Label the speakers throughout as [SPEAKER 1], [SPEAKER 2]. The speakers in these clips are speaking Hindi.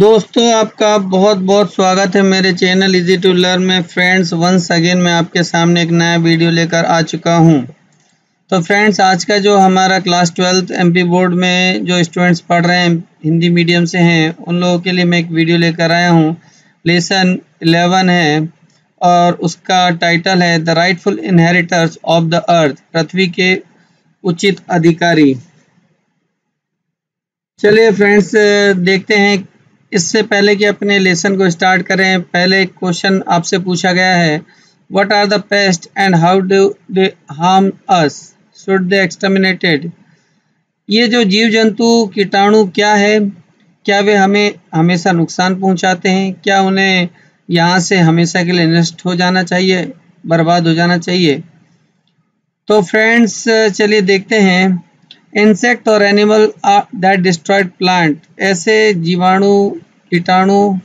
[SPEAKER 1] दोस्तों, आपका बहुत बहुत स्वागत है मेरे चैनल इजी टू लर्न में। फ्रेंड्स वंस अगेन मैं आपके सामने एक नया वीडियो लेकर आ चुका हूँ। तो फ्रेंड्स आज का जो हमारा क्लास ट्वेल्थ एमपी बोर्ड में जो स्टूडेंट्स पढ़ रहे हैं, हिंदी मीडियम से हैं, उन लोगों के लिए मैं एक वीडियो लेकर आया हूँ। लेसन 11 है और उसका टाइटल है the rightful inheritors of the earth पृथ्वी के उचित अधिकारी। चलिए फ्रेंड्स देखते हैं इससे पहले कि अपने लेसन को स्टार्ट करें, पहले एक क्वेश्चन आपसे पूछा गया है what are the pest and how do harm us should they exterminated ये जो जीव जंतु कीटाणु क्या है? क्या वे हमें हमेशा नुकसान पहुंचाते हैं? क्या उन्हें यहाँ से हमेशा के लिए नष्ट हो जाना चाहिए, बर्बाद हो जाना चाहिए? तो फ्रेंड्स चलिए देखते हैं। इंसेक्ट और एनिमल दैट डिस्ट्रॉयड प्लांट ऐसे जीवाणु, कीटाणु,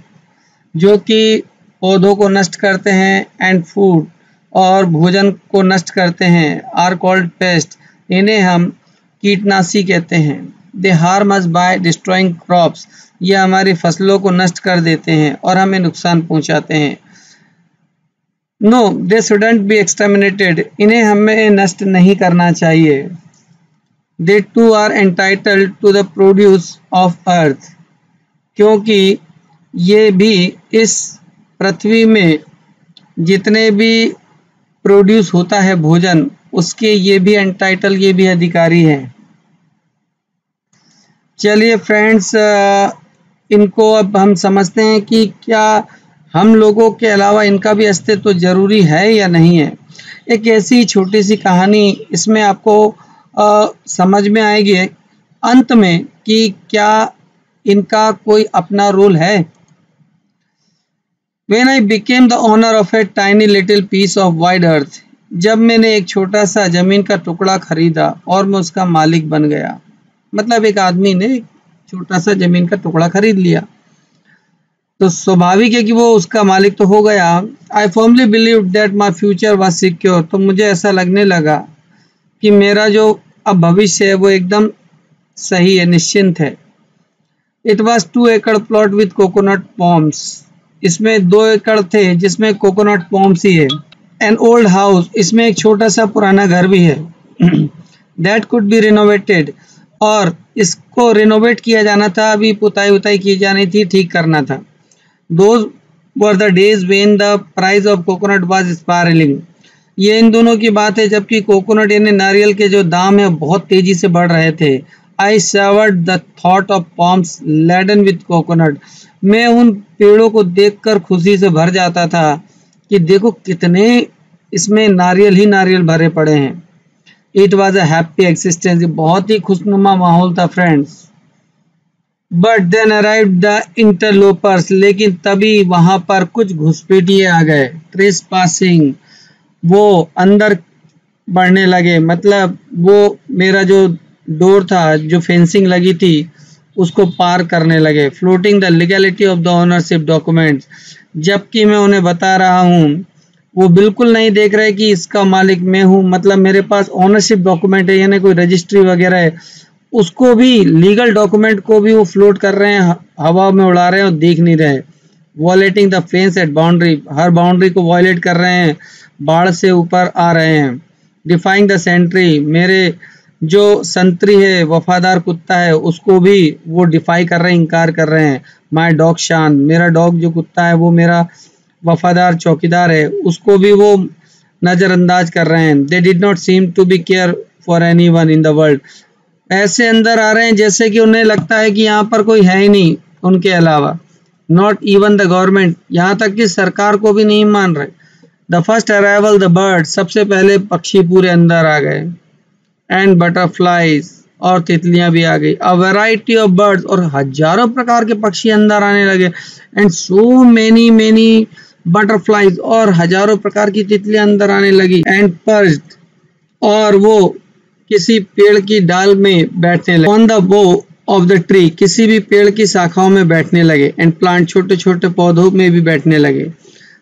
[SPEAKER 1] जो कि पौधों को नष्ट करते हैं एंड फ़ूड और भोजन को नष्ट करते हैं आर कॉल्ड पेस्ट इन्हें हम कीटनाशी कहते हैं। They harm us by destroying crops ये हमारी फ़सलों को नष्ट कर देते हैं और हमें नुकसान पहुंचाते हैं। No they shouldn't be exterminated इन्हें हमें नष्ट नहीं करना चाहिए। They too are entitled to the produce of earth. क्योंकि ये भी इस पृथ्वी में जितने भी प्रोड्यूस होता है भोजन, उसके ये भी एंटाइटल ये भी अधिकारी हैं। चलिए फ्रेंड्स इनको अब हम समझते हैं कि क्या हम लोगों के अलावा इनका भी अस्तित्व तो ज़रूरी है या नहीं है। एक ऐसी छोटी सी कहानी, इसमें आपको आ, समझ में आएगी अंत में कि क्या इनका कोई अपना रोल है? When I became the owner of a tiny little piece of wide earth जब मैंने एक छोटा सा ज़मीन का टुकड़ा खरीदा और मैं उसका मालिक बन गया मतलब एक आदमी ने छोटा सा ज़मीन का टुकड़ा खरीद लिया। तो स्वाभाविक है कि वो उसका मालिक तो हो गया। I formally believe that my future was secure तो मुझे ऐसा लगने लगा कि मेरा जो अब भविष्य है, वो एकदम सही है, निश्चिंत है। इट वॉज़ टू एकड़ प्लॉट विथ कोकोनट पॉम्स इसमें दो एकड़ थे, जिसमें कोकोनट पॉम्स ही है। एन ओल्ड हाउस इसमें एक छोटा सा पुराना घर भी है। दैट कुड बी रिनोवेटेड और इसको रिनोवेट किया जाना था, अभी पुताई उताई की जानी थी, ठीक करना था। Those were the days when the price of coconut was spiralling ये इन दोनों की बात है, जबकि कोकोनट यानी नारियल के जो दाम है, बहुत तेज़ी से बढ़ रहे थे। I savoured the thought of palms laden with coconut मैं उन पेड़ों को देखकर खुशी से भर जाता था कि देखो कितने इसमें नारियल ही नारियल भरे पड़े हैं। इट वॉज़ अप्पी एक्सिस्टेंस बहुत ही खुशनुमा माहौल था friends but then arrive the interlopers लेकिन तभी वहाँ पर कुछ घुसपैठिए आ गए। ट्रेस पासिंग वो अंदर बढ़ने लगे। मतलब वो मेरा जो डोर था, जो फेंसिंग लगी थी, उसको पार करने लगे। Flouting the legality of the ownership documents. जबकि मैं उन्हें बता रहा हूँ, वो बिल्कुल नहीं देख रहे कि इसका मालिक मैं हूँ। मतलब मेरे पास ओनरशिप डॉक्यूमेंट है, यानी कोई रजिस्ट्री वगैरह है। उसको भी लीगल डॉक्यूमेंट को भी वो फ्लोट कर रहे हैं, हवा में उड़ा रहे हैं और देख नहीं रहे। Vaulting the fence at boundary her boundary को वॉयलेट कर रहे हैं। बाढ़ से ऊपर आ रहे हैं। डिफाइंग द सेंट्री मेरे जो संतरी है, वफादार कुत्ता है, उसको भी वो डिफाई कर रहे हैं, इनकार कर रहे हैं। माई डॉग शान मेरा डॉग जो कुत्ता है, वो मेरा वफादार चौकीदार है, उसको भी वो नज़रअंदाज कर रहे हैं। They did not seem to be care for anyone in the world ऐसे अंदर आ रहे हैं, जैसे कि उन्हें लगता है कि यहाँ पर कोई है ही नहीं उनके अलावा। नॉट इवन द गवर्नमेंट यहाँ तक कि सरकार को भी नहीं मान रहे। The first arrival the bird सबसे पहले पक्षी पूरे अंदर आ गए। एंड बटरफ्लाईज और तितलियाँ भी आ गई। अ वैरायटी ऑफ़ बर्ड्स और हज़ारों प्रकार के पक्षी अंदर आने लगे। And so many many butterflies और हज़ारों प्रकार की तितलियाँ अंदर आने लगी। एंड पर्ज और वो किसी पेड़ की डाल में बैठने लगे। On the bough of the tree किसी भी पेड़ की शाखाओं में बैठने लगे एंड प्लांट छोटे छोटे पौधों में भी बैठने लगे।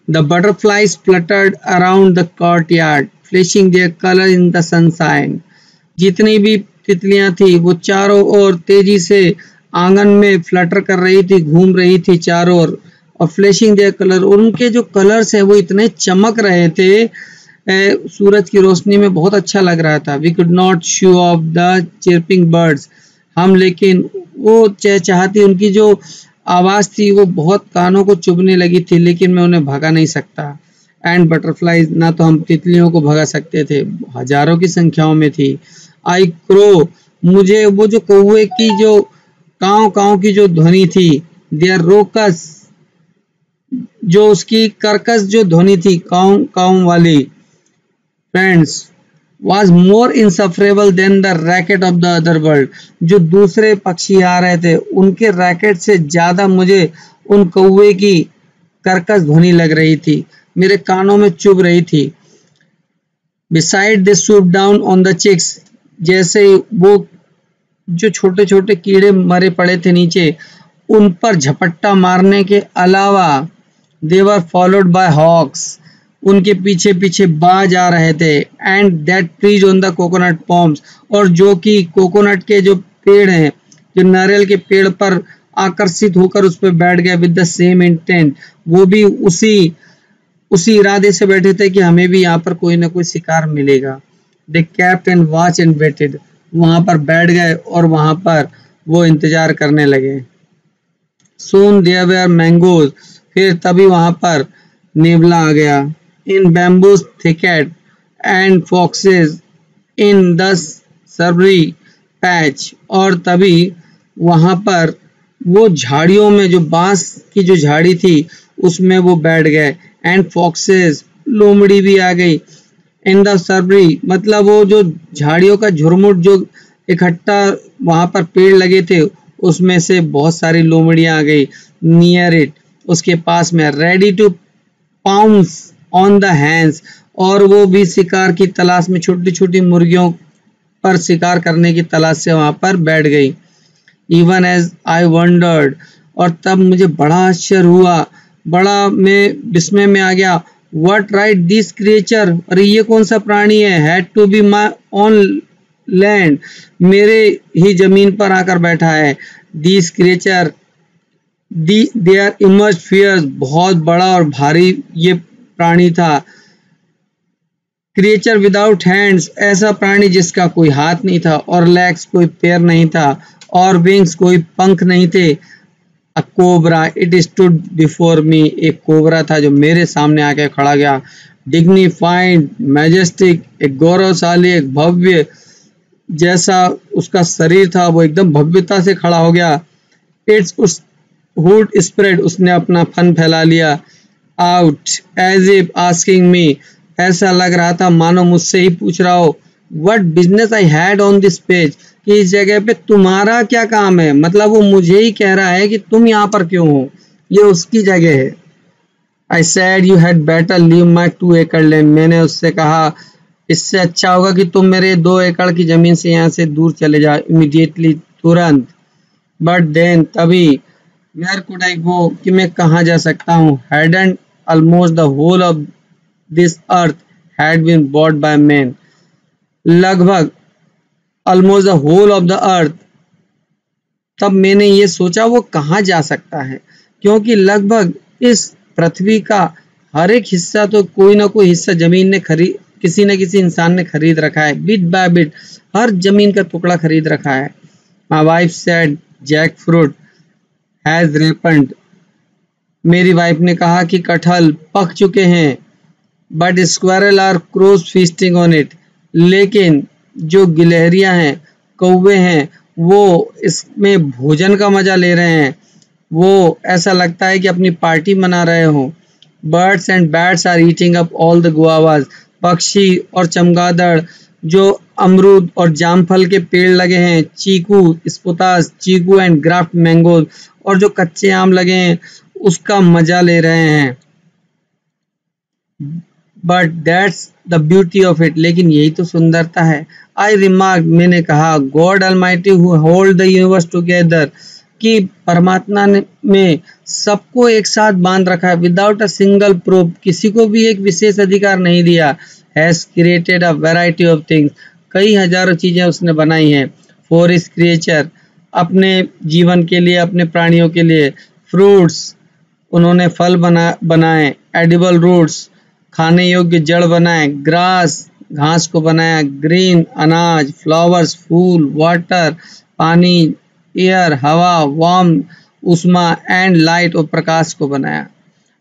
[SPEAKER 1] The butterflies fluttered around the courtyard, flashing their color in the sunshine. जितनी भी तितलियाँ थी वो चारों ओर तेज़ी से आँगन में फ्लटर कर रही थी घूम रही थी चारों ओर। और फ्लैशिंग देयर कलर उनके जो कलर्स है वो इतने चमक रहे थे ए, सूरज की रोशनी में बहुत अच्छा लग रहा था। We could not shoo off the chirping birds हम, लेकिन वो चाहती, उनकी जो आवाज़ थी, वो बहुत कानों को चुभने लगी थी, लेकिन मैं उन्हें भगा नहीं सकता। एंड बटरफ्लाईज ना तो हम तितलियों को भगा सकते थे। हज़ारों की संख्याओं में थी। आई क्रो मुझे वो जो कौए की जो काव काव की जो ध्वनि थी देयर रोकस जो उसकी कर्कश जो ध्वनि थी काउ काउ वाली। Friends was more insufferable than the racket of the other world. जो दूसरे पक्षी आ रहे थे, उनके रैकेट से ज़्यादा मुझे उन कौए की कर्कश ध्वनि लग रही थी। मेरे कानों में चुभ रही थी। Besides they swoop down on the chicks जैसे वो जो छोटे छोटे कीड़े मरे पड़े थे नीचे, उन पर झपट्टा मारने के अलावा देवर फॉलोड बाय हॉक्स उनके पीछे पीछे बाज आ रहे थे। And that trees on the coconut palms और जो कि कोकोनट के जो पेड़ हैं, जो नारियल के पेड़ पर आकर्षित होकर उस पर बैठ गया विद द सेम इंटेंट वो भी उसी उसी इरादे से बैठे थे कि हमें भी यहाँ पर कोई ना कोई शिकार मिलेगा। They kept and watch and waited वहाँ पर बैठ गए और वहाँ पर वो इंतज़ार करने लगे। सोन देयर मैंगोज फिर तभी वहाँ पर नेवला आ गया। In bamboo thicket and foxes in this shrubbery patch और तभी वहाँ पर वो झाड़ियों में जो बाँस की जो झाड़ी थी, उसमें वो बैठ गए एंड फॉक्सेस लोमड़ी भी आ गई इन द सरबरी मतलब वो जो झाड़ियों का झुरमुट जो इकट्ठा वहाँ पर पेड़ लगे थे, उसमें से बहुत सारी लोमड़ियाँ आ गई नियर इट उसके पास में ready to pounce on the hands और वो भी शिकार की तलाश में छोटी छोटी मुर्गियों पर शिकार करने की तलाश से वहाँ पर बैठ गई। इवन एज आई वंडर्ड और तब मुझे बड़ा आश्चर्य हुआ। बड़ा मैं विस्मय में आ गया वट राइट दिस क्रिएचर अरे ये कौन सा प्राणी है? Had to be my on land मेरे ही ज़मीन पर आकर बैठा है। This creature they are emerge fear बहुत बड़ा और भारी ये प्राणी था। क्रिएचर विदाउट हैंड्स ऐसा प्राणी जिसका कोई हाथ नहीं था और लेग्स कोई पैर नहीं था और विंग्स कोई पंख नहीं थे। A cobra it stood before me एक कोबरा था जो मेरे सामने आके खड़ा गया। डिग्निफाइड मैजेस्टिक एक गौरवशाली, एक भव्य जैसा उसका शरीर था, वो एकदम भव्यता से खड़ा हो गया। इट्स उस हुड स्प्रेड उसने अपना फन फैला लिया। Out as if asking me ऐसा लग रहा था, मानो मुझसे ही पूछ रहा हो what business I had on this page कि इस जगह पे तुम्हारा क्या काम है? मतलब वो मुझे ही कह रहा है कि तुम यहाँ पर क्यों हो? ये उसकी जगह है. I said you had better leave my two एकड़ लैंड मैंने उससे कहा, इससे अच्छा होगा कि तुम मेरे दो एकड़ की ज़मीन से यहाँ से दूर चले जाओ इमिडिएटली तुरंत. बट देन तभी वेयर कुड आई गो कि मैं कहाँ जा सकता हूँ? Had and almost the whole of this earth had been bought by man लगभग almost the whole of the earth तब मैंने ये सोचा वो कहाँ जा सकता है? क्योंकि लगभग इस पृथ्वी का हर एक हिस्सा तो कोई ना कोई हिस्सा ज़मीन ने खरीद किसी न किसी इंसान ने खरीद रखा है। बिट बाय बिट हर ज़मीन का टुकड़ा खरीद रखा है। My wife said jackfruit has ripened. मेरी वाइफ ने कहा कि कटहल पक चुके हैं but squirrel are crows feasting on it लेकिन जो गिलहरियाँ हैं, कौवे हैं, वो इसमें भोजन का मज़ा ले रहे हैं। वो ऐसा लगता है कि अपनी पार्टी मना रहे हो। Birds and bats are eating up all the guavas पक्षी और चमगादड़, जो अमरूद और जामफल के पेड़ लगे हैं, chikoo, sapotas, chikoo and graft mangoes और जो कच्चे आम लगे हैं, उसका मज़ा ले रहे हैं। But that's the beauty of it लेकिन यही तो सुंदरता है। आई रिमार्क मैंने कहा God almighty who hold the universe together कि परमात्मा ने, में सबको एक साथ बाँध रखा है। विदाउट अ सिंगल प्रूफ किसी को भी एक विशेष अधिकार नहीं दिया। Has created a variety of things कई हज़ारों चीज़ें उसने बनाई हैं। फॉर इस क्रिएचर अपने जीवन के लिए, अपने प्राणियों के लिए फ्रूट्स उन्होंने फल बना, बनाए एडिबल रूट्स खाने योग्य जड़ बनाए ग्रास घास को बनाया ग्रीन अनाज फ्लावर्स फूल वाटर पानी एयर हवा वार्म उष्मा एंड लाइट और प्रकाश को बनाया।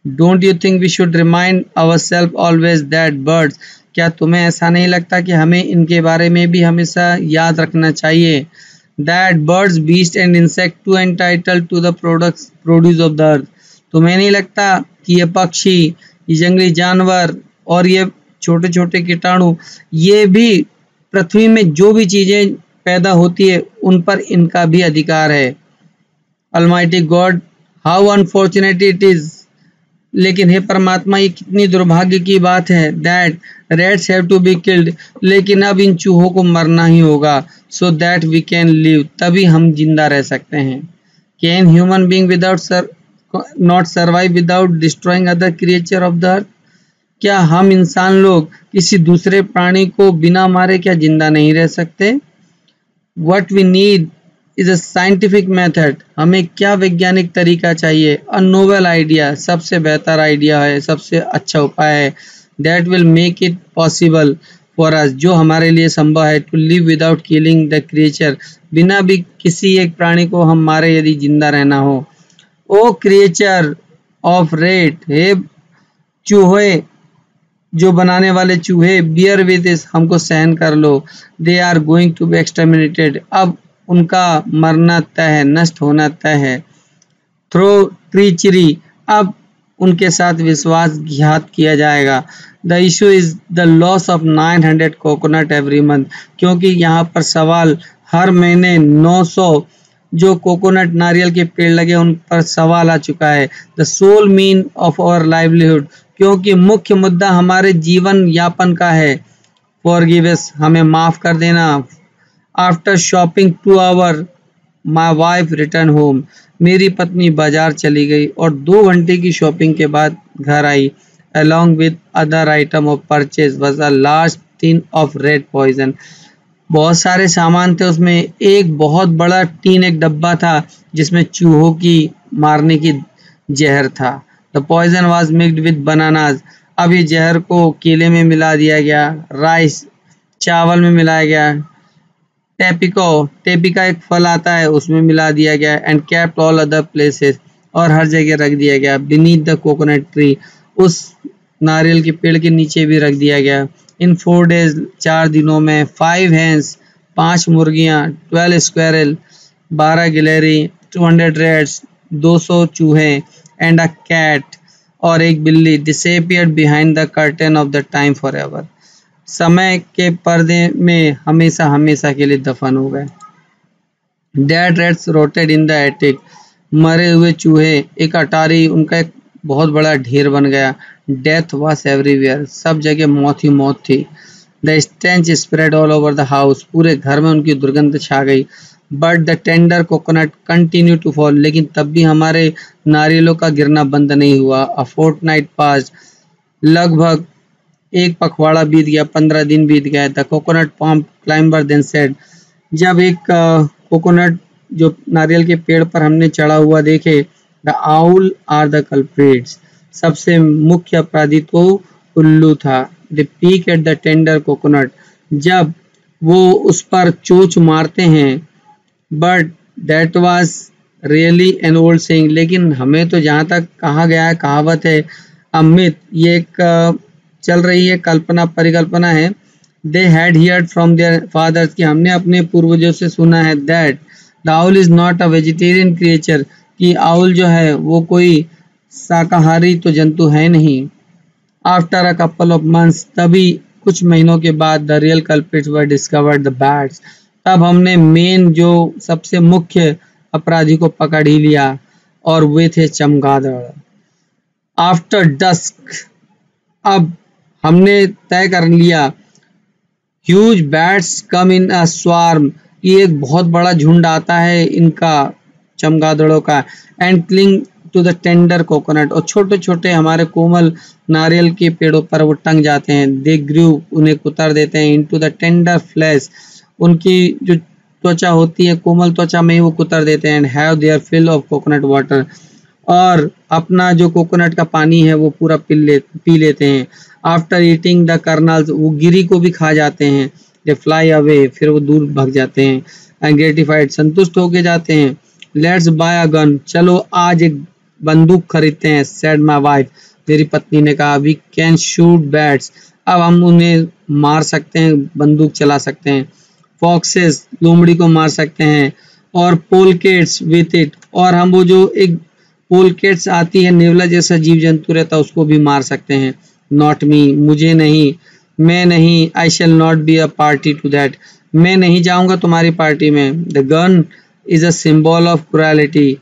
[SPEAKER 1] Don't you think we should remind our self always that birds क्या तुम्हें ऐसा नहीं लगता कि हमें इनके बारे में भी हमेशा याद रखना चाहिए? That birds beast and insect too entitle to the products produce of the earth तुम्हें नहीं लगता कि ये पक्षी, ये जंगली जानवर और ये छोटे छोटे कीटाणु, ये भी पृथ्वी में जो भी चीज़ें पैदा होती है, उन पर इनका भी अधिकार है। Almighty God how unfortunate it is लेकिन हे परमात्मा, ये कितनी दुर्भाग्य की बात है। That rats have to be killed लेकिन अब इन चूहों को मरना ही होगा। So that we can live तभी हम ज़िंदा रह सकते हैं। Can human being without sir not survive without destroying other creature of the earth क्या हम इंसान लोग किसी दूसरे प्राणी को बिना मारे क्या ज़िंदा नहीं रह सकते? What we need is a scientific method. हमें क्या वैज्ञानिक तरीका चाहिए? अ नोवेल आइडिया, सबसे बेहतर आइडिया है, सबसे अच्छा उपाय है। That will make it possible for us जो हमारे लिए संभव है to live without killing the creature बिना भी किसी एक प्राणी को हम मारे यदि ज़िंदा रहना हो। ओ क्रिएचर ऑफ़ रेट हे चूहे, जो बनाने वाले चूहे बियर विद हमको सहन कर लो। They are going to be exterminated अब उनका मरना तय है, नष्ट होना तय है। थ्रो ट्रीचरी अब उनके साथ विश्वासघात किया जाएगा। The issue is the loss of 900 coconut every month क्योंकि यहाँ पर सवाल, हर महीने 900 जो कोकोनट नारियल के पेड़ लगे, उन पर सवाल आ चुका है। The sole mean of our livelihood क्योंकि मुख्य मुद्दा हमारे जीवन यापन का है। फॉर हमें माफ़ कर देना। After shopping two hour my wife return home मेरी पत्नी बाज़ार चली गई और दो घंटे की शॉपिंग के बाद घर आई, along with other item of purchase was a large tin of red poison. बहुत सारे सामान थे उसमें। एक बहुत बड़ा टीन, एक डब्बा था जिसमें चूहों की मारने की जहर था। The poison was mixed with bananas अब ये जहर को केले में मिला दिया गया राइस चावल में मिलाया गया। टेपिको टेपिका एक फल आता है, उसमें मिला दिया गया and kept all other places और हर जगह रख दिया गया बीनीथ द कोकोनट ट्री उस नारियल के पेड़ के नीचे भी रख दिया गया इन फोर डेज़ चार दिनों में फाइव हैंस पाँच मुर्गियाँ ट्वेल्व स्क्वायरल बारह गिलेरी टू हंड्रेड रेड्स दो सौ चूहे एंड अ कैट और एक बिल्ली disappear behind the curtain of the time forever समय के पर्दे में हमेशा हमेशा के लिए दफन हो गए। Dead rats rotted in the attic मरे हुए चूहे, एक अटारी, उनका एक बहुत बड़ा ढेर बन गया। डेथ वॉस एवरीवेयर सब जगह मौत ही मौत थी। The stench spread all over the house पूरे घर में उनकी दुर्गंध छा गई। But the tender coconut continue to fall लेकिन तब भी हमारे नारियलों का गिरना बंद नहीं हुआ। अ फोर्ट नाइट पास लगभग एक पखवाड़ा बीत गया, पंद्रह दिन बीत गया द कोकोनट पॉम्प क्लाइंबर देन सेड। जब एक कोकोनट जो नारियल के पेड़ पर हमने चढ़ा हुआ देखे, the owl are the culprits. सबसे मुख्य अपराधी तो उल्लू था। The peck at the tender coconut. जब वो उस पर चोच मारते हैं, but that was really an old saying. लेकिन हमें तो जहाँ तक कहा गया है, कहावत है, अमित, ये एक चल रही है, कल्पना, परिकल्पना है। They had heard from their fathers कि हमने अपने पूर्वजों से सुना है that the owl is not a vegetarian creature कि आउल जो है, वो कोई शाकाहारी तो जंतु है नहीं। After a couple of months तभी कुछ महीनों के बाद the real culprits were discovered the bats तब हमने मेन जो सबसे मुख्य अपराधी को पकड़ ही लिया, और वे थे चमगादड़। आफ्टर डस्क अब हमने तय कर लिया। Huge bats come in a swarm ये एक बहुत बड़ा झुंड आता है इनका, चमगादड़ों का। And cling to the tender coconut और छोटे छोटे हमारे कोमल नारियल के पेड़ों पर वो टंग जाते हैं। दे ग्रू उन्हें कुतर देते हैं। इनटू द टेंडर फ्लैश उनकी जो त्वचा होती है, कोमल त्वचा में ही वो कुतर देते हैं। And have their fill of coconut water और अपना जो कोकोनट का पानी है, वो पूरा पी ले, पी लेते हैं। आफ्टर ईटिंग द कर्नल्स वो गिरी को भी खा जाते हैं। दे फ्लाई अवे फिर वो दूर भग जाते हैं। एंड ग्रेटिफाइड संतुष्ट होके जाते हैं। लेट्स बाय अ गन चलो, आज एक बंदूक खरीदते हैं सेड माई वाइफ मेरी पत्नी ने कहा वी कैन शूट बैट्स अब हम उन्हें मार सकते हैं, बंदूक चला सकते हैं। फॉक्सेस लोमड़ी को मार सकते हैं। और पोलकेट्स विथ इट और हम वो जो एक पोलकेट्स आती है, नेवला जैसा जीव जंतु रहता है, उसको भी मार सकते हैं। नॉट मी मुझे नहीं, मैं नहीं I shall not be a party to that मैं नहीं जाऊँगा तुम्हारी पार्टी में. The gun is a symbol of cruelty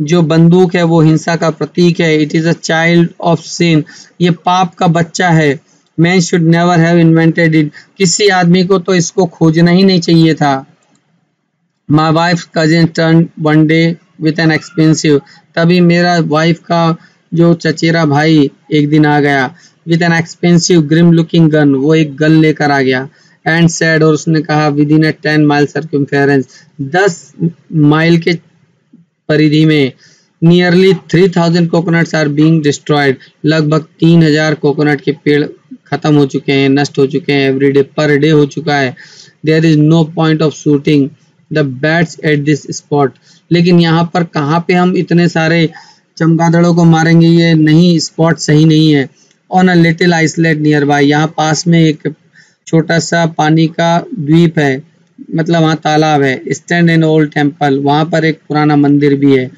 [SPEAKER 1] जो बंदूक है वो हिंसा का प्रतीक है. It is a child of sin ये पाप का बच्चा है. Man should never have invented it किसी आदमी को तो इसको खोजना ही नहीं चाहिए था. My wife cousin turn one day with an expensive तभी मेरा वाइफ का जो चचेरा भाई एक दिन आ गया. With an expensive grim looking gun वो एक गन लेकर आ गया। एंड सेड और उसने कहा within a ten mile circumference दस माइल के परिधि में nearly three thousand coconuts are being destroyed लगभग तीन हज़ार कोकोनट के पेड़ खत्म हो चुके हैं, नष्ट हो चुके हैं एवरी डे पर डे हो चुका है। There is no point of shooting the bats at this spot लेकिन यहाँ पर कहाँ पे हम इतने सारे चमगादड़ों को मारेंगे, ये नहीं स्पॉट सही नहीं है। On a little islet nearby यहाँ पास में एक छोटा सा पानी का द्वीप है मतलब वहाँ तालाब है स्टैंड इन ओल्ड टेंपल वहाँ पर एक पुराना मंदिर भी है।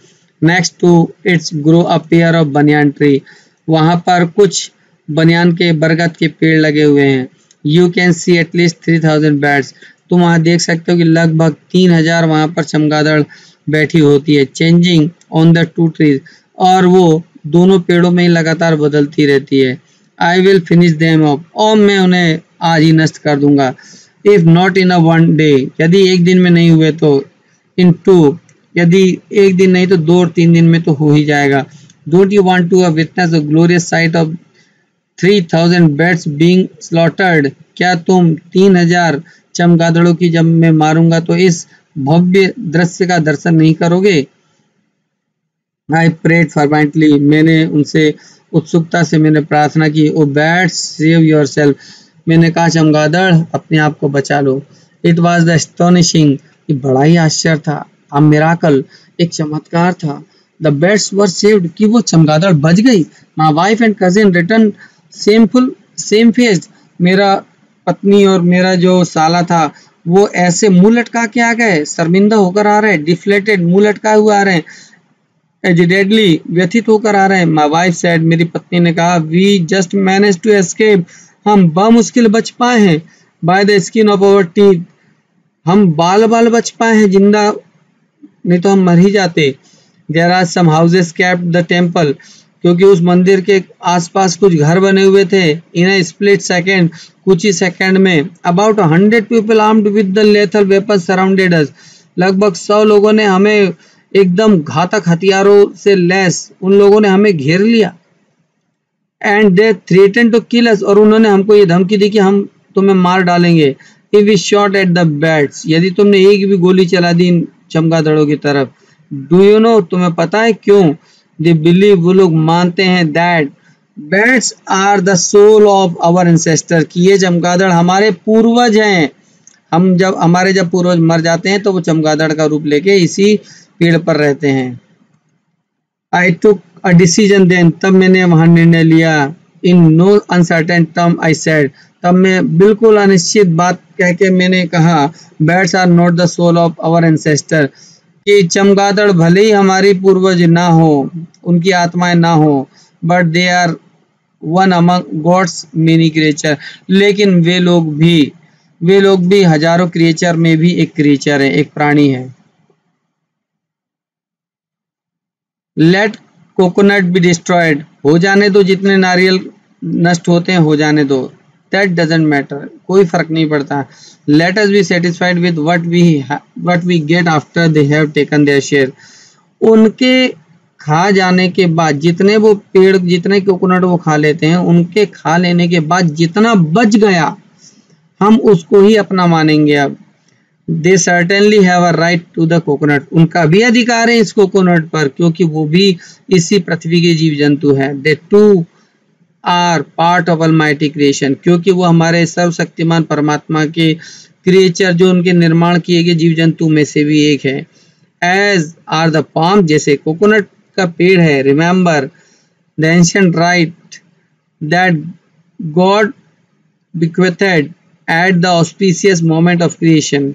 [SPEAKER 1] Next to its grow a pair of banyan tree वहाँ पर कुछ बनियान के बरगद के पेड़ लगे हुए हैं। You can see at least three thousand bats तुम वहाँ देख सकते हो कि लगभग तीन हज़ार वहाँ पर चमगादड़ बैठी होती है changing on the two trees और वो दोनों पेड़ों में ही लगातार बदलती रहती है। I will finish them off और मैं उन्हें आज ही नष्ट कर दूँगा। If not in a one day यदि एक दिन में नहीं हुए तो इन टू यदि एक दिन नहीं तो दो और तीन दिन में तो हो ही जाएगा। Don't you want to witness the glorious sight of three thousand bats being slaughtered क्या तुम तीन हज़ार चमगादड़ों की जब मैं मारूँगा तो इस भव्य दृश्य का दर्शन नहीं करोगे? आई प्रेड फॉर्मेंटली मैंने उनसे उत्सुकता से मैंने प्रार्थना की, ओ बैट सेव योर सेल्फ मैंने कहा, चमगादड़, अपने आप को बचा लो। इट वॉज़ द एस्टोनिशिंग बड़ा ही आश्चर्य था। अब मेराकल एक चमत्कार था। द बेड्स वर सेव्ड कि वो चमगादड़ बच गई। My wife and cousin return same full same face मेरा पत्नी और मेरा जो साला था, वो ऐसे मुँह लटका के आ गए। शर्मिंदा होकर आ रहे डिफ्लेटेड मुँह लटका हुआ आ रहे हैं। एजिडेडली व्यथित होकर आ रहे हैं। माई वाइफ सेड मेरी पत्नी ने कहा we just manage to escape हम बामुश्किल बच पाए हैं। By the skin of our teeth हम बाल बाल बच पाए हैं। ज़िंदा नहीं तो हम मर ही जाते। There are some houses kept the temple क्योंकि उस मंदिर के आसपास कुछ घर बने हुए थे। इन स्प्लिट सेकेंड कुछ ही सेकेंड में about hundred people armed with the lethal weapon surrounded us लगभग सौ लोगों ने हमें एकदम घातक हथियारों से लैस उन लोगों ने हमें घेर लिया। And they threaten to kill us और उन्होंने हमको ये धमकी दी कि हम तुम्हें मार डालेंगे। If we shot at the bats यदि तुमने एक भी गोली चला दी इन चमगादड़ों की तरफ़ डू यू नो तुम्हें पता है क्यों? दे बिलीव वो लोग मानते हैं that bats are the soul of our ancestor कि ये चमगादड़ हमारे पूर्वज हैं। हम जब, हमारे जब पूर्वज मर जाते हैं तो वो चमगादड़ का रूप लेके इसी पेड़ पर रहते हैं। आई टुक अ डिसीज़न देन तब मैंने वहाँ निर्णय लिया। In no uncertain term I said तब मैं बिल्कुल अनिश्चित बात कह के मैंने कहा bats are not the soul of our ancestor कि चमगादड़ भले ही हमारी पूर्वज ना हो, उनकी आत्माएँ ना हो but they are one among God's many creature लेकिन वे लोग भी, वे लोग भी हज़ारों क्रिएचर में भी एक क्रिएचर है, एक प्राणी है। लेट कोकोनट बी डिस्ट्रॉयड हो जाने दो, जितने नारियल नष्ट होते हैं, हो जाने दो। दैट डजेंट मैटर कोई फ़र्क नहीं पड़ता। Let us be satisfied with what we what we get after they have taken their share उनके खा जाने के बाद, जितने वो पेड़, जितने कोकोनट वो खा लेते हैं, उनके खा लेने के बाद जितना बच गया, हम उसको ही अपना मानेंगे अब। They certainly have a right to the coconut उनका भी अधिकार है इस कोकोनट पर, क्योंकि वो भी इसी पृथ्वी के जीव जंतु है। They too are part of almighty creation क्योंकि वो हमारे सर्वशक्तिमान परमात्मा के क्रिएचर जो उनके निर्माण किए गए जीव जंतु में से भी एक है। एज आर द जैसे कोकोनट का पेड़ है remember the ancient right that God bequethed at the auspicious moment of creation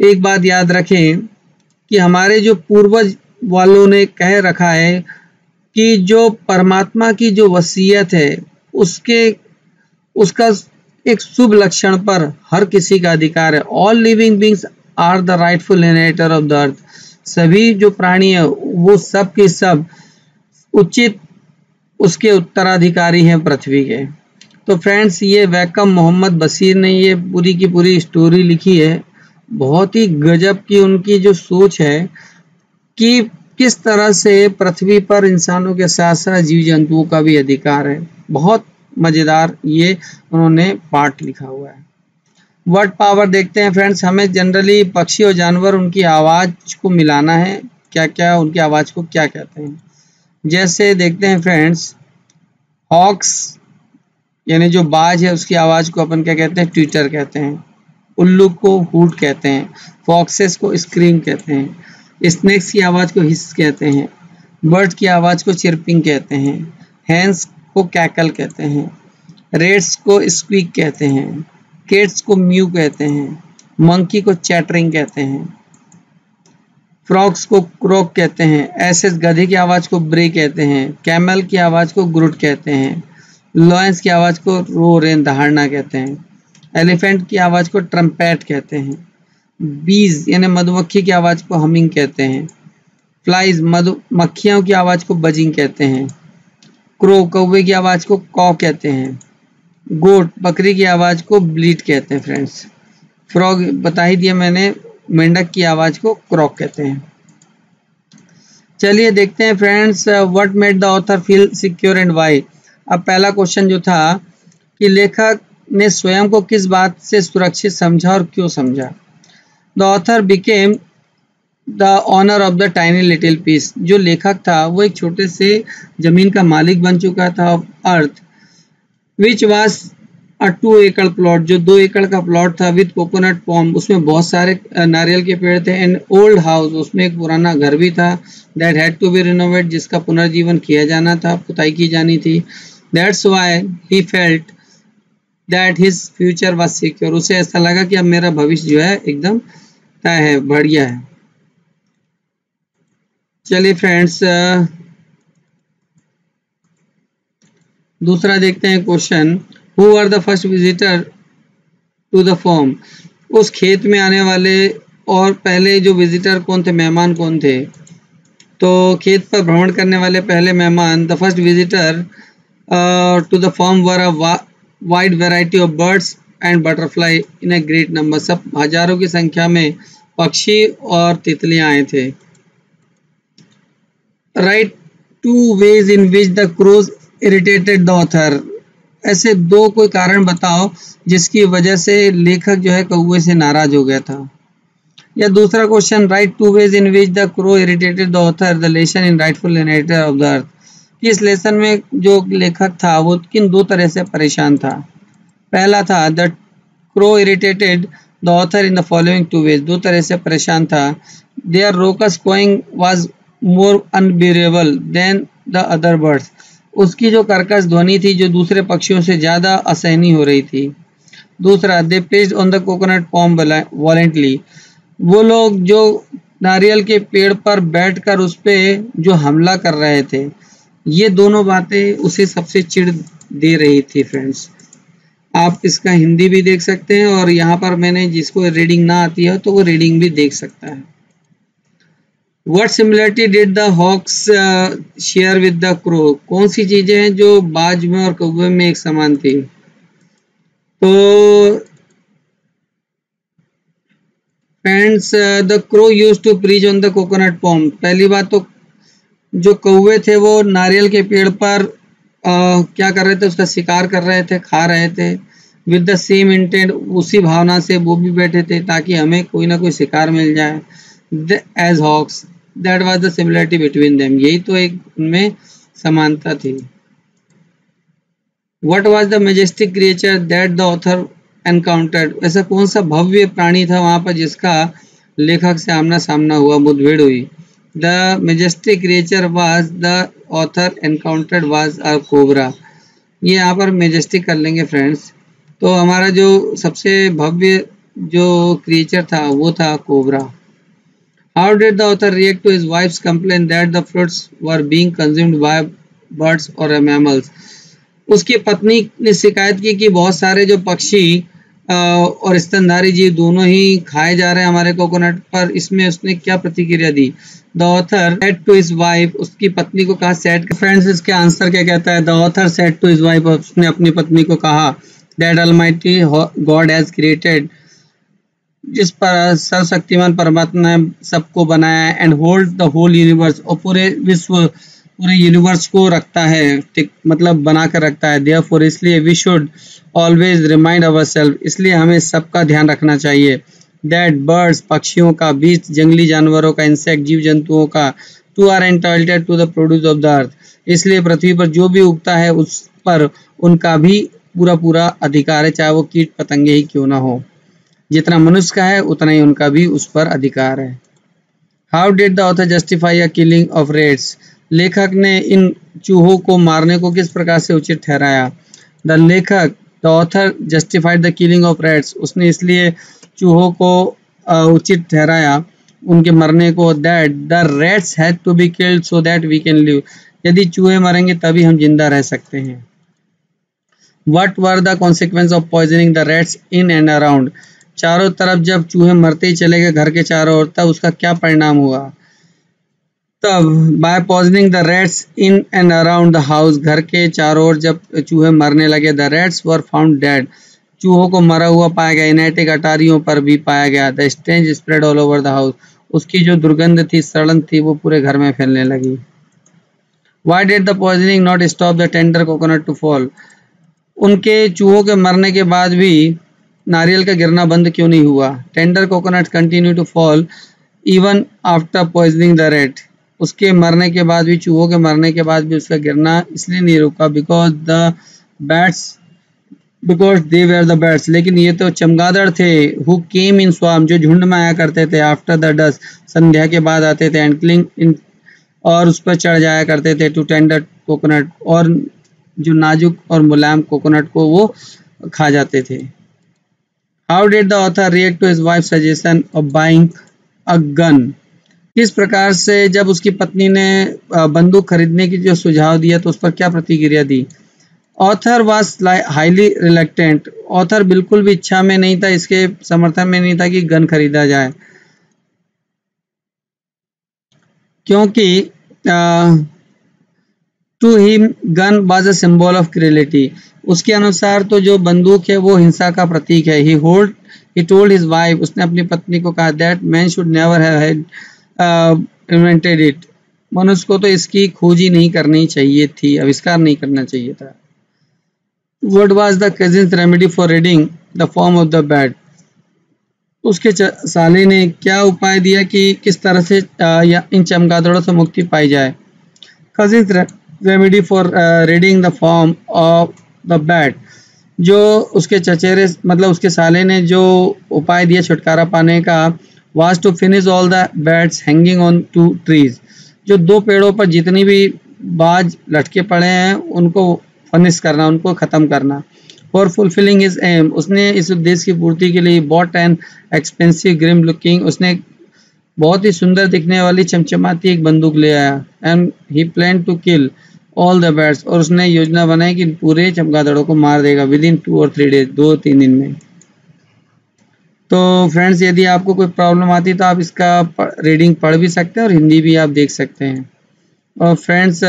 [SPEAKER 1] एक बात याद रखें कि हमारे जो पूर्वज वालों ने कह रखा है कि जो परमात्मा की जो वसीयत है, उसके, उसका एक शुभ लक्षण पर हर किसी का अधिकार है। All living beings are the rightful inheritor of the earth सभी जो प्राणी है, वो सब के सब उचित, उसके उत्तराधिकारी हैं, पृथ्वी के। तो फ्रेंड्स ये वैकम मोहम्मद बशीर ने ये पूरी की पूरी स्टोरी लिखी है। बहुत ही गजब की उनकी जो सोच है कि किस तरह से पृथ्वी पर इंसानों के साथ साथ जीव जंतुओं का भी अधिकार है। बहुत मज़ेदार ये उन्होंने पार्ट लिखा हुआ है। वर्ड पावर देखते हैं फ्रेंड्स हमें जनरली पक्षी और जानवर उनकी आवाज़ को मिलाना है। क्या क्या उनकी आवाज़ को क्या कहते हैं? जैसे देखते हैं फ्रेंड्स हॉक्स यानी जो बाज है उसकी आवाज़ को अपन क्या कहते हैं? ट्विटर कहते हैं। उल्लू को हुट कहते हैं फॉक्सेस को स्क्रीम कहते हैं स्नेक्स की आवाज़ को हिस कहते हैं बर्ड की आवाज़ को चिरपिंग कहते हैं हैंस को कैकल कहते हैं रेड्स को स्क्वीक कहते हैं केट्स को म्यू कहते हैं मंकी को चैटरिंग कहते हैं फ्रॉक्स को क्रोक कहते हैं ऐसे गधे की आवाज़ को ब्रे कहते हैं कैमल की आवाज़ को ग्रुट कहते हैं लॉयंस की आवाज़ को रो रेन दहाड़ना कहते हैं एलिफेंट की आवाज़ को ट्रम्पेट कहते हैं। बीज, यानी मधुमक्खी की आवाज़ को हमिंग कहते हैं। फ्लाइज, मधु, मक्खियों की आवाज़ को बजिंग कहते हैं। क्रो, कौवे की आवाज़ को कौ कहते हैं। गोट, बकरी की आवाज़ को ब्लीट कहते हैं, फ्रेंड्स। फ्रॉग, बता ही दिया मैंने, मेंढक की आवाज़ को क्रॉक कहते हैं। चलिए देखते हैं, friends what made the author feel secure and why अब पहला क्वेश्चन जो था कि लेखक ने स्वयं को किस बात से सुरक्षित समझा और क्यों समझा? The author became the owner of the tiny little piece जो लेखक था, वो एक छोटे से ज़मीन का मालिक बन चुका था earth which was a two acre plot जो दो एकड़ का प्लॉट था विद कोकोनट पॉम उसमें बहुत सारे नारियल के पेड़ थे एंड ओल्ड हाउस उसमें एक पुराना घर भी था that had to be renovate जिसका पुनर्जीवन किया जाना था, पुताई की जानी थी. That's why he felt that his future was secure उसे ऐसा लगा कि अब मेरा भविष्य जो है एकदम तय है, बढ़िया है। चलिए फ्रेंड्स दूसरा देखते हैं question who are the first visitor to the farm उस खेत में आने वाले और पहले जो विजिटर कौन थे? मेहमान कौन थे? तो खेत पर भ्रमण करने वाले पहले मेहमान the first visitor to the farm were a wide variety of birds and butterfly in a great number सब हज़ारों की संख्या में पक्षी और तितलियाँ आए थे। Write two ways in which the crows irritated the author ऐसे दो कोई कारण बताओ जिसकी वजह से लेखक जो है कौए से नाराज़ हो गया था। या दूसरा question write two ways in which the crow irritated the author the lesson in rightful of the earth इस लेसन में जो लेखक था, वो किन दो तरह से परेशान था। पहला था, the crow irritated the author in the following two ways दो तरह से परेशान था। Their raucous going was more unbearable than the other birds उसकी जो कर्कश ध्वनि थी, जो दूसरे पक्षियों से ज़्यादा असहनी हो रही थी। दूसरा, they perch on the coconut palm violently वो लोग जो नारियल के पेड़ पर बैठकर उस पर जो हमला कर रहे थे। ये दोनों बातें उसे सबसे चिड़ दे रही थी फ्रेंड्स आप इसका हिंदी भी देख सकते हैं और यहाँ पर मैंने जिसको रीडिंग ना आती है तो वो रीडिंग भी देख सकता है। What similarity did the hawks share with the crow कौन सी चीज़ें हैं जो बाज में और कौवे में एक समान थी? तो friends the crow use to prey on the coconut palm पहली बात तो जो कौवे थे वो नारियल के पेड़ पर uh, क्या कर रहे थे उसका शिकार कर रहे थे खा रहे थे। विद द सेम इंटेंट उसी भावना से वो भी बैठे थे ताकि हमें कोई ना कोई शिकार मिल जाए। As hawks that was the similarity between them यही तो एक उनमें समानता थी। What was the majestic creature that the author encountered ऐसा कौन सा भव्य प्राणी था वहाँ पर जिसका लेखक से आमना सामना हुआ मुठभेड़ हुई? The majestic creature was the author encountered was a cobra ये यहाँ पर मेजेस्टिक कर लेंगे फ्रेंड्स तो हमारा जो सबसे भव्य जो क्रिएचर था, वो था cobra how did the author react to his wife's complain that the fruits were being consumed by birds और मैमल्स उसकी पत्नी ने शिकायत की कि बहुत सारे जो पक्षी और स्तनधारी जीव दोनों ही खाए जा रहे हैं हमारे कोकोनट पर। इसमें उसने क्या प्रतिक्रिया दी? The author said to his wife उसकी पत्नी को कहा सेट फ्रेंड्स इसके आंसर क्या कहता है? The author said to his wife उसने अपनी पत्नी को कहा that almighty God has created जिस पर, सर्वशक्तिमान परमात्मा ने सबको बनाया and hold the whole universe और पूरे विश्व पूरे यूनिवर्स को रखता है मतलब बना कर रखता है। देयर फोर इसलिए we should always remind our self इसलिए हमें सबका ध्यान रखना चाहिए। दैट बर्ड्स पक्षियों का बीच, जंगली जानवरों का इंसेक्ट जीव जंतुओं का too are entitled to the produce of the earth इसलिए पृथ्वी पर जो भी उगता है, उस पर उनका भी पूरा पूरा अधिकार है, चाहे वो कीट पतंगे ही क्यों ना हो। जितना मनुष्य का है, उतना ही उनका भी उस पर अधिकार है। How did the author justify a killing of rats लेखक ने इन चूहों को मारने को किस प्रकार से उचित ठहराया? द लेखक the author justified the killing of rats उसने इसलिए चूहों को उचित ठहराया, उनके मरने को that the rats had to be killed so that we can live यदि चूहे मरेंगे, तभी हम ज़िंदा रह सकते हैं। What were the consequence of poisoning the rats in and around चारों तरफ़ जब चूहे मरते ही चले गए घर के चारों ओर, तब उसका क्या परिणाम हुआ? तब by poisoning the rats in and around the house घर के चारों ओर जब चूहे मरने लगे the rats were found dead चूहों को मरा हुआ पाया गया, इनेटिक अटारियों पर भी पाया गया। The stench spread all over the house उसकी जो दुर्गंध थी, सड़न थी, वो पूरे घर में फैलने लगी। Why did the poisoning not stop the tender coconut to fall उनके चूहों के मरने के बाद भी नारियल का गिरना बंद क्यों नहीं हुआ? Tender coconut continue to fall even after poisoning the rat उसके मरने के बाद भी, चूहों के मरने के बाद भी उसका गिरना इसलिए नहीं रुका because the bats because they were the bats लेकिन ये तो चमगादड़ थे। हु केम इन स्वाम जो झुंड में आया करते थे आफ्टर द डस संध्या के बाद आते थे एंड इन और उस पर चढ़ जाया करते थे टू टेंडर कोकोनट और जो नाजुक और मुलायम कोकोनट को वो खा जाते थे। How did the author react to his wife suggestion of buying a gun किस प्रकार से जब उसकी पत्नी ने बंदूक खरीदने की जो सुझाव दिया तो उस पर क्या प्रतिक्रिया दी? Author was highly reluctant author बिल्कुल भी इच्छा में नहीं था, इसके समर्थन में नहीं था कि गन खरीदा जाए। क्योंकि to he gun was a symbol of cruelty उसके अनुसार तो जो बंदूक है, वो हिंसा का प्रतीक है। He hold he told his wife उसने अपनी पत्नी को कहा that man should never have invented it मनुष्य को तो इसकी खोज ही नहीं करनी चाहिए थी, आविष्कार नहीं करना चाहिए था। What was the cousin remedy for ridding the farm of the bat उसके साले ने क्या उपाय दिया कि किस तरह से या इन चमगादड़ों से मुक्ति पाई जाए? Cousin remedy for ridding the farm of the bat जो उसके चचेरे मतलब उसके साले ने जो उपाय दिया छुटकारा पाने का was to finish all the bats hanging on to trees जो दो पेड़ों पर जितनी भी बाज लटके पड़े हैं, उनको फनिश करना, उनको ख़त्म करना। फॉर फुलफिलिंग इज़ एम उसने इस उद्देश्य की पूर्ति के लिए bought and expensive grim looking उसने बहुत ही सुंदर दिखने वाली चमचमाती एक बंदूक ले आया। And he plan to kill all the bats और उसने योजना बनाई कि पूरे चमगादड़ों को मार देगा विद इन टू और थ्री डेज़ दो तीन दिन में। तो फ्रेंड्स यदि आपको कोई प्रॉब्लम आती तो आप इसका रीडिंग पढ़ भी सकते हैं और हिंदी भी आप देख सकते हैं। और फ्रेंड्स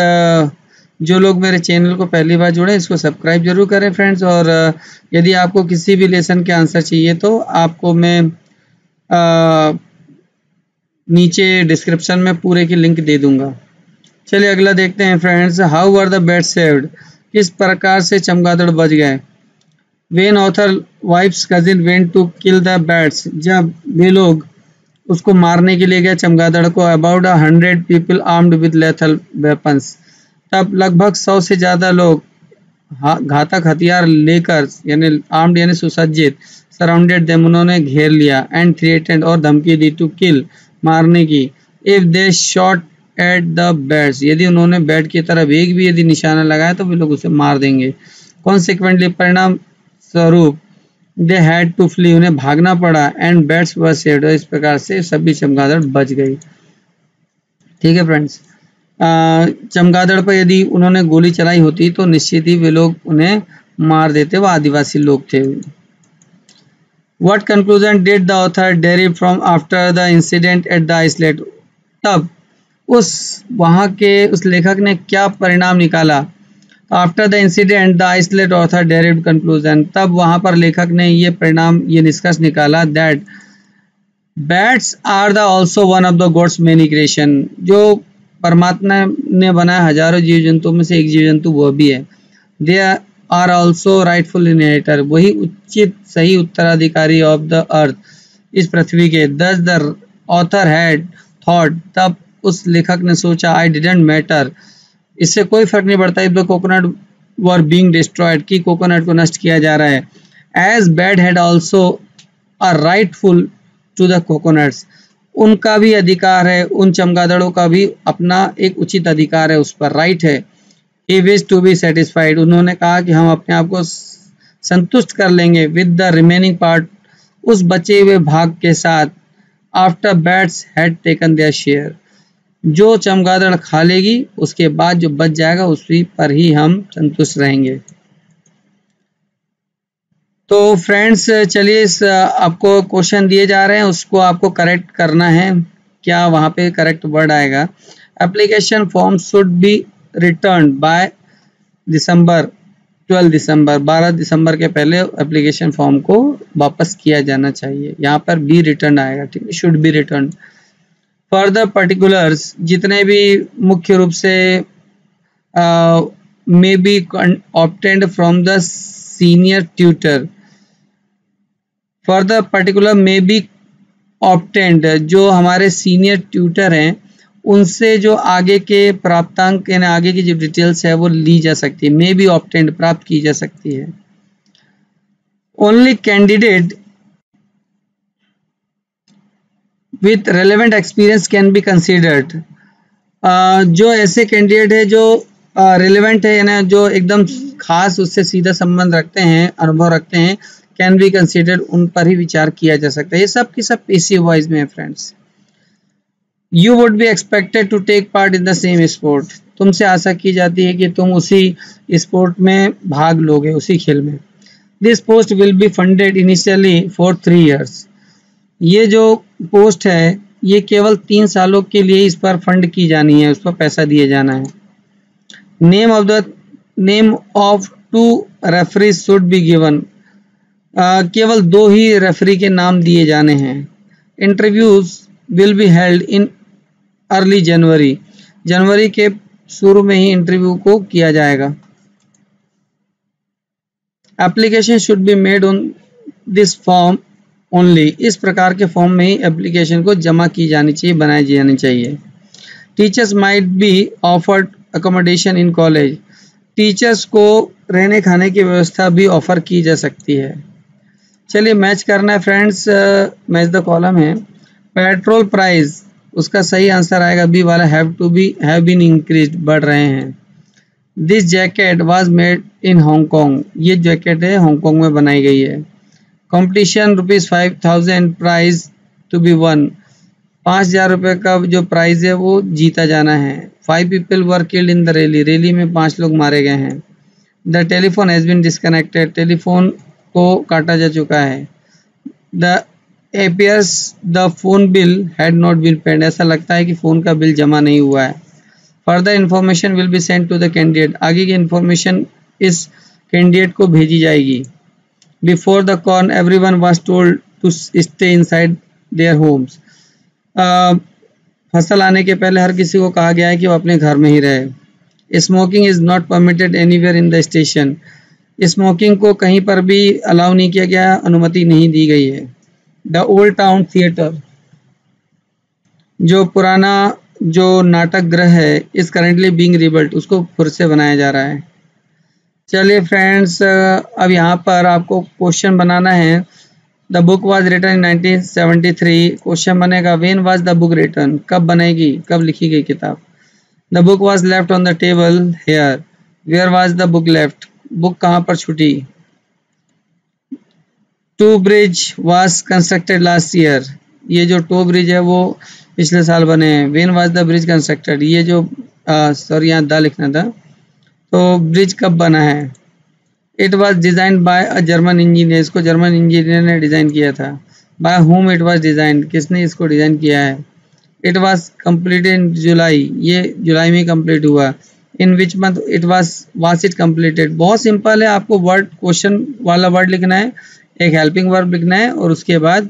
[SPEAKER 1] जो लोग मेरे चैनल को पहली बार जुड़े इसको सब्सक्राइब ज़रूर करें फ्रेंड्स और यदि आपको किसी भी लेसन के आंसर चाहिए तो आपको मैं आ, नीचे डिस्क्रिप्शन में पूरे की लिंक दे दूँगा। चलिए अगला देखते हैं friends how are the bat saved किस प्रकार से चमगादड़ बच गए? When author wife's cousin went to kill the bats, जब वे लोग उसको मारने के लिए गए चमगादड़ को, about a hundred people armed with lethal weapons तब लगभग सौ से ज़्यादा लोग घातक हथियार लेकर, यानी आर्म्ड यानी सुसज्जित सराउंडेड देम उन्होंने घेर लिया एंड थ्रिएटेड और धमकी दी टू किल मारने की। If they shot at the bats यदि उन्होंने बैट की तरफ़ एक भी यदि निशाना लगाया तो वे लोग उसे मार देंगे। कॉन्सिक्वेंटली परिणाम स्वरूप। दे हैड टू फ्ली उन्हें भागना पड़ा एंड बैट्स वर सेव्ड इस प्रकार से सभी चमगादड़ बच गई। ठीक है फ्रेंड्स चमगादड़ पर यदि उन्होंने गोली चलाई होती तो निश्चित ही वे लोग उन्हें मार देते। वह आदिवासी लोग थे। What conclusion that the author derive from after the incident at the islet? तब उस, वहाँ के उस लेखक ने क्या परिणाम निकाला? After the incident the islet author derive conclusion तब वहाँ पर लेखक ने ये परिणाम, ये निष्कर्ष निकाला that bats are the also one of the God's many creation जो परमात्मा ने बनाया हज़ारों जीव जंतुओं में से एक जीव जंतु वो भी है। They are also rightful inheritor वही उचित, सही उत्तराधिकारी ऑफ़ द अर्थ इस पृथ्वी के। दस द ऑथर हैड थॉट तब उस लेखक ने सोचा आई डिडेंट मैटर इससे कोई फ़र्क नहीं पड़ता, if the coconut were being destroyed, की कोकोनट को नष्ट किया जा रहा है। As bat had also a rightful to the coconuts उनका भी अधिकार है, उन चमगादड़ों का भी अपना एक उचित अधिकार है, उस पर राइट है। He wish to be satisfied उन्होंने कहा कि हम अपने आप को संतुष्ट कर लेंगे विद द रिमेनिंग पार्ट उस बचे हुए भाग के साथ after bats had taken their share जो चमगादड़ खा लेगी, उसके बाद जो बच जाएगा, उसी पर ही हम संतुष्ट रहेंगे। तो फ्रेंड्स चलिए इस, आपको क्वेश्चन दिए जा रहे हैं, उसको आपको करेक्ट करना है। क्या वहाँ पे करेक्ट वर्ड आएगा? Application form should be return by December 12 December 12 दिसंबर के पहले एप्लीकेशन फॉर्म को वापस किया जाना चाहिए। यहाँ पर बी रिटर्न आएगा, ठीक है? Should be return further particulars जितने भी मुख्य रूप से may be obtained from the senior tutor further particular may be obtained जो हमारे सीनियर ट्यूटर हैं, उनसे जो आगे के प्राप्तांक, यानी आगे की जो डिटेल्स है, वो ली जा सकती है मे बी ऑप्टेंड प्राप्त की जा सकती है। Only candidate with relevant experience can be considered जो ऐसे कैंडिडेट है जो रेलिवेंट uh, है यानी जो एकदम खास उससे सीधा संबंध रखते हैं अनुभव रखते हैं कैन बी कंसिडर्ड उन पर ही विचार किया जा सकता है। ये सब की सब पीसी वाइज में है friends you would be expected to take part in the same sport तुमसे आशा की जाती है कि तुम उसी स्पोर्ट में भाग लोगे उसी खेल में। This post will be funded initially for three years ये जो पोस्ट है, ये केवल तीन सालों के लिए इस पर फंड की जानी है उस पर पैसा दिए जाना है। Name of the name of two referee should be given केवल दो ही रेफरी के नाम दिए जाने हैं। Interviews will be held in early January जनवरी के शुरू में ही इंटरव्यू को किया जाएगा। Application should be made on this form only इस प्रकार के फॉर्म में ही एप्लीकेशन को जमा की जानी चाहिए, बनाई जानी चाहिए। Teachers might be offered accommodation in college teachers को रहने खाने की व्यवस्था भी ऑफ़र की जा सकती है। चलिए मैच करना है फ्रेंड्स मैच द कॉलम है। पेट्रोल प्राइस उसका सही आंसर आएगा। बी वाला have to be have been increase बढ़ रहे हैं। This jacket was made in Hong Kong ये जैकेट है हांगकांग में बनाई गई है। Competition rupees five thousand prize to be won पाँच हज़ार रुपये का जो प्राइज है, वो जीता जाना है। Five people were killed in the rally rally में पाँच लोग मारे गए हैं। The telephone has been disconnected telephone को काटा जा चुका है। The appears the phone bill had not been paid ऐसा लगता है कि फ़ोन का बिल जमा नहीं हुआ है। Further information will be send to the candidate आगे की इन्फॉर्मेशन इस कैंडिडेट को भेजी जाएगी। The corn everyone was told to stay inside their homes फ़सल आने के पहले हर किसी को कहा गया है कि वो अपने घर में ही रहे। Smoking is not permitted anywhere in the station smoking को कहीं पर भी अलाउ नहीं किया गया, अनुमति नहीं दी गई है। द ओल्ड टाउन थिएटर जो पुराना, जो नाटक ग्रह है इस करेंटली बींग रिबल्ट उसको फिर से बनाया जा रहा है। चलिए फ्रेंड्स अब यहाँ पर आपको क्वेश्चन बनाना है। The book was written in 1973 question बनेगा when was the book return कब बनेगी? कब लिखी गई किताब? The book was left on the table here where was the book left book कहाँ पर छुटी? Two bridge was constructed last year ये जो टू ब्रिज है, वो पिछले साल बने हैं। When was the bridge constructed ये जो सॉरी यहाँ द लिखना था। तो ब्रिज कब बना है? It was design by a German engineer इसको जर्मन इंजीनियर ने डिज़ाइन किया था। By home it was design किसने इसको डिज़ाइन किया है? It was complete in July ये जुलाई में कंप्लीट हुआ। In which month it was was it completed बहुत सिंपल है। आपको वर्ड क्वेश्चन वाला वर्ड लिखना है एक हेल्पिंग वर्ब लिखना है और उसके बाद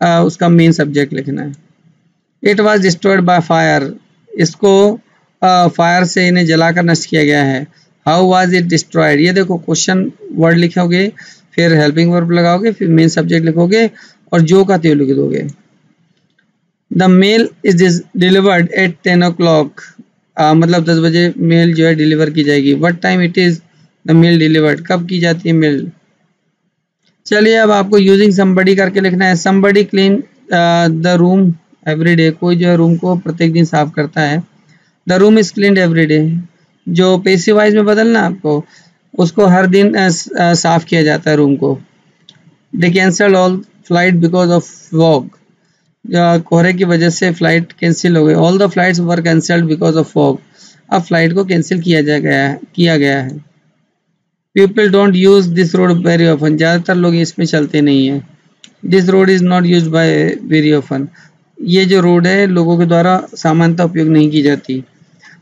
[SPEAKER 1] आ, उसका मेन सब्जेक्ट लिखना है। It was destroyed by fire इसको फायर से इन्हें जलाकर नष्ट किया गया है। हाउ वाज इट डिस्ट्रॉयड ये देखो क्वेश्चन वर्ड लिखोगे, फिर हेल्पिंग वर्ब लगाओगे, फिर मेन सब्जेक्ट लिखोगे, और जो का त्यो लिख दोगे। The mail is delivered at ten o'clock मतलब दस बजे मेल जो है डिलीवर की जाएगी। What time it is the mail delivered कब की जाती है मेल चलिए, अब आपको यूजिंग समबडी करके लिखना है। Somebody clean the room every day कोई जो है रूम को प्रत्येक दिन साफ़ करता है। The room is clean everyday जो पेसी वाइज में बदलना आपको, उसको हर दिन साफ़ किया जाता है रूम को। They cancel all flight because of fog कोहरे की वजह से फ़्लाइट कैंसिल हो गई। All the flights were cancelled because of fog अब फ़्लाइट को कैंसिल किया जा गया है, किया गया है। People don't use this road very often ज़्यादातर लोग इसमें चलते नहीं हैं। This road is not use by very often ये जो रोड है, लोगों के द्वारा सामान्यतः उपयोग नहीं की जाती।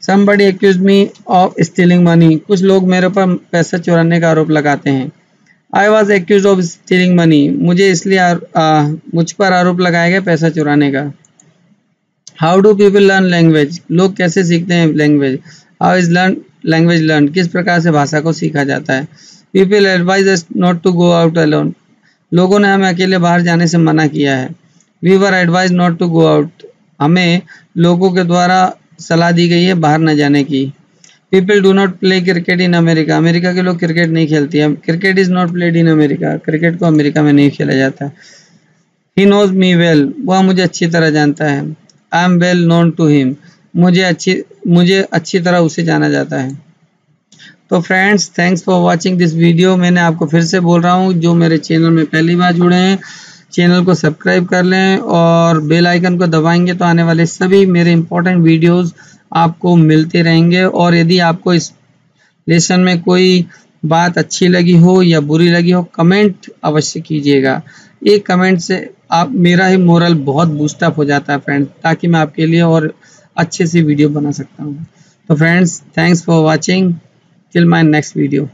[SPEAKER 1] Somebody accuse me of stealing money कुछ लोग मेरे पर पैसा चुराने का आरोप लगाते हैं। I was accuse of stealing money मुझे इसलिए मुझ पर आरोप लगाया गया पैसा चुराने का। How do people learn language लोग कैसे सीखते हैं language how is learn language learn किस प्रकार से भाषा को सीखा जाता है? People advise not to go out alone लोगों ने हमें अकेले बाहर जाने से मना किया है। We were advise not to go out हमें लोगों के द्वारा सलाह दी गई है बाहर न जाने की। People do not play cricket in America America के लोग क्रिकेट नहीं खेलते हैं। Cricket is not played in America cricket को अमेरिका में नहीं खेला जाता। ही नोज़ मी वेल वह मुझे अच्छी तरह जानता है। I am well known to him मुझे अच्छी मुझे अच्छी तरह उसे जाना जाता है। तो friends thanks for watching this video मैंने आपको फिर से बोल रहा हूँ, जो मेरे चैनल में पहली बार जुड़े हैं चैनल को सब्सक्राइब कर लें और बेल आइकन को दबाएँगे तो आने वाले सभी मेरे इंपॉर्टेंट वीडियोस आपको मिलते रहेंगे। और यदि आपको इस लेसन में कोई बात अच्छी लगी हो या बुरी लगी हो कमेंट अवश्य कीजिएगा। एक कमेंट से आप, मेरा ही मोरल बहुत बूस्टअप हो जाता है फ्रेंड ताकि मैं आपके लिए और अच्छे से वीडियो बना सकता हूँ। तो friends thanks for watching till my next video